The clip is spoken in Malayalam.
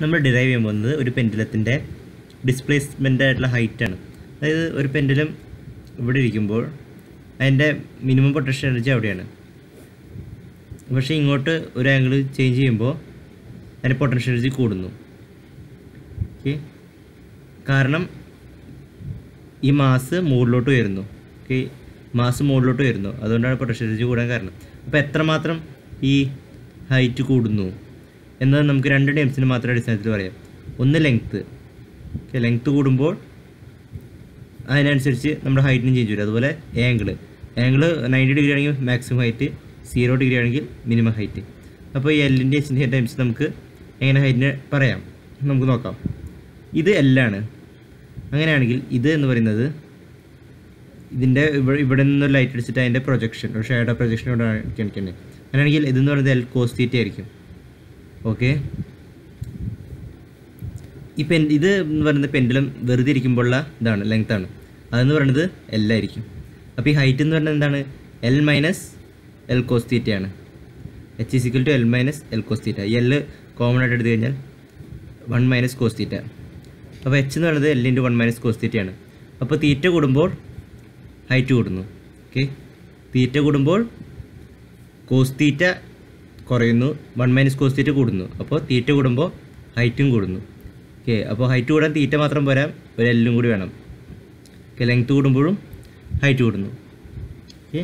നമ്മൾ ഡിറൈവ് ചെയ്യാൻ പോകുന്നത് ഒരു പെൻഡുലത്തിന്റെ ഡിസ്പ്ലേസ്മെന്റ് ആയിട്ടുള്ള ഹൈറ്റാണ് അതായത് ഒരു പെൻഡുലം ഇവിടെ ഇരിക്കുമ്പോൾ അതിന്റെ മിനിമം പൊട്ടൻഷ്യൽ എനർജി അവിടെയാണ്. പക്ഷേ ഇങ്ങോട്ട് ഒരു ആംഗിൾ ചേഞ്ച് ചെയ്യുമ്പോൾ അതിന്റെ പൊട്ടൻഷ്യൽ എനർജി കൂടുന്നു. ഓക്കെ കാരണം ഈ മാസ് മുകളിലോട്ട് ഉയരുന്നു. ഓക്കെ മാസ് മുകളിലോട്ട് വരുന്നു അതുകൊണ്ടാണ് പൊട്ടൻഷ്യൽ എനർജി കൂടാൻ കാരണം. അപ്പോൾ എത്രമാത്രം ഈ ഹൈറ്റ് കൂടുന്നു? എന്നത് നമുക്ക് രണ്ട് ടൈംസിന് മാത്രം അടിസ്ഥാനത്തിൽ പറയാം. ഒന്ന് ലെങ്ത്ത് ഓക്കെ ലെങ്ത്ത് കൂടുമ്പോൾ അതിനനുസരിച്ച് നമ്മുടെ ഹൈറ്റിനും ചേഞ്ച് വരും. അതുപോലെ ആംഗിൾ ആംഗിൾ നയന്റി ഡിഗ്രി ആണെങ്കിൽ മാക്സിമം ഹൈറ്റ് സീറോ ഡിഗ്രി ആണെങ്കിൽ മിനിമം ഹൈറ്റ് അപ്പോൾ ഈ എല്ലിന്റെ എച്ചിന്റെ ടൈംസ് നമുക്ക് എങ്ങനെ ഹൈറ്റിനെ പറയാം? നമുക്ക് നോക്കാം. ഇത് എല്ലാണ് അങ്ങനെയാണെങ്കിൽ ഇത് എന്ന് പറയുന്നത് ഇതിന്റെ ഇവിടെ ഇവിടെ നിന്ന് ലൈറ്റ് അടിച്ചിട്ട് അതിന്റെ പ്രൊജക്ഷൻ ഒരു ഷേഡോ പ്രൊജക്ഷൻ ഇവിടെ കാണിക്കണേ അങ്ങനെയാണെങ്കിൽ ഇതെന്ന് പറയുന്നത് എൽ കോസ് തീറ്റ ആയിരിക്കും. ഓക്കെ. ഈ പെൻ ഇത് എന്ന് പറയുന്നത് പെൻഡുലം വെറുതെ ഇരിക്കുമ്പോഴുള്ള ഇതാണ് ലെങ്ത് ആണ്. അതെന്ന് പറയുന്നത് എൽ ആയിരിക്കും. അപ്പോൾ ഈ ഹൈറ്റ് എന്ന് പറയുന്നത് എന്താണ്? L minus L cos theta ആണ്. H is equal to L minus L cos theta ഈ എൽ കോമൺ ആയിട്ട് എടുത്തു കഴിഞ്ഞാൽ വൺ മൈനസ് കോസ്റ്റീറ്റ അപ്പോൾ എച്ച് എന്ന് പറയുന്നത് L into one minus cos ആണ്. അപ്പോൾ തീറ്റ കൂടുമ്പോൾ ഹൈറ്റ് കൂടുന്നു. ഓക്കെ. തീറ്റ കൂടുമ്പോൾ കോസ്റ്റീറ്റ കുറയുന്നു. വൺ മൈനസ് കോസ് തീറ്റ കൂടുന്നു. അപ്പോൾ തീറ്റ കൂടുമ്പോൾ ഹൈറ്റും കൂടുന്നു. ഓക്കെ അപ്പോൾ ഹൈറ്റ് കൂടാൻ തീറ്റ മാത്രം പോരാ ഒരു എല്ലും കൂടി വേണം. ഓക്കെ ലെങ്ത് കൂടുമ്പോഴും ഹൈറ്റ് കൂടുന്നു. ഓക്കെ